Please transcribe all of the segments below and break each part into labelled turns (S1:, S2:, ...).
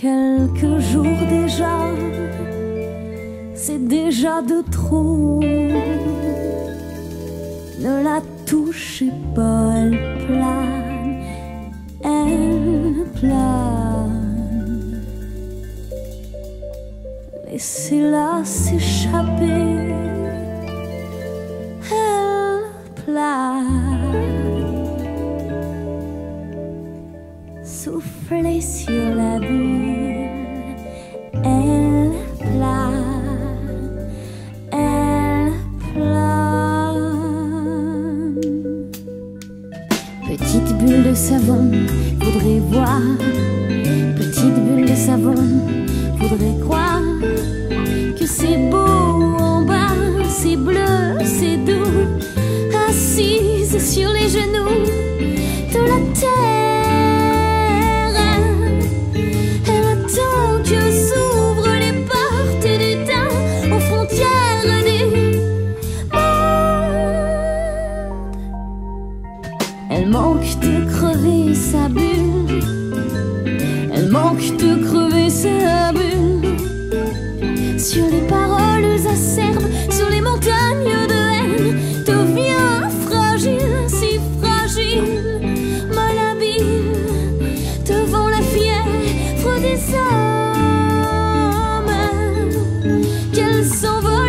S1: Quelques jours déjà, c'est déjà de trop. Ne la touchez pas, elle plane, elle plane. Laissez-la s'échapper, elle plane. Soufflez sur la bulle, elle plane, elle plane. Petite bulle de savon, voudrais voir. Petite bulle de savon, voudrais croire que c'est beau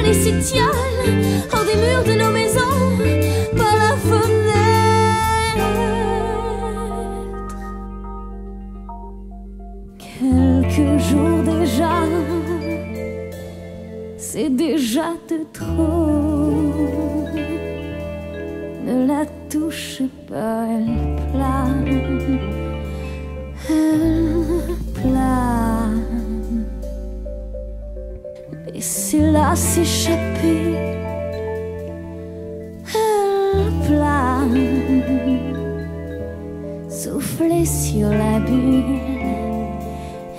S1: et s'étiole hors des murs de nos maisons, par la fenêtre. Quelques jours déjà, c'est déjà de trop. Ne la touche pas, elle plane, elle S'échapper, elle plane. Soufflez sur la bulle,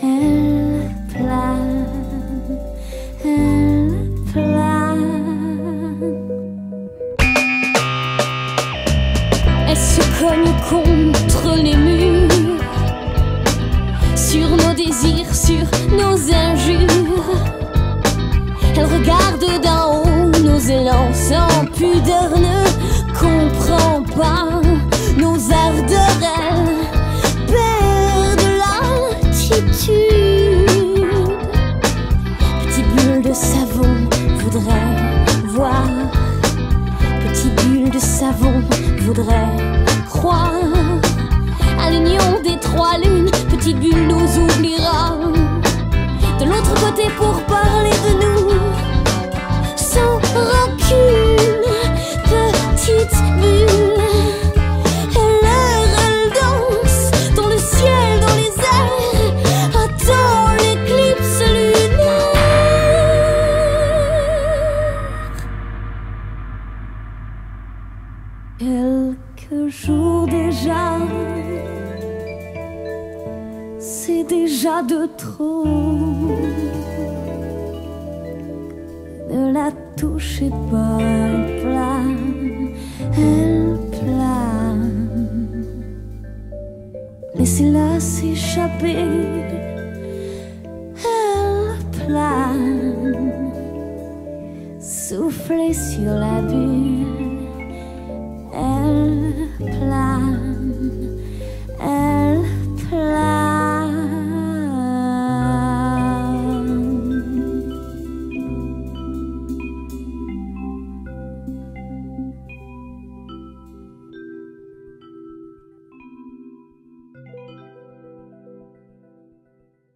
S1: elle plane, elle plane. Elle se cogne contre les murs, sur nos désirs, sur nos. Regarde d'en haut nos élans sans pudeur, ne comprend pas nos perd de l'altitude. Petite bulle de savon voudrait voir. Petite bulle de savon voudrait Quelques jours déjà, c'est déjà de trop. Ne la touchez pas, elle plane, elle plane. Laissez-la s'échapper, elle plane. Soufflez sur la bulle, elle plane, elle plane.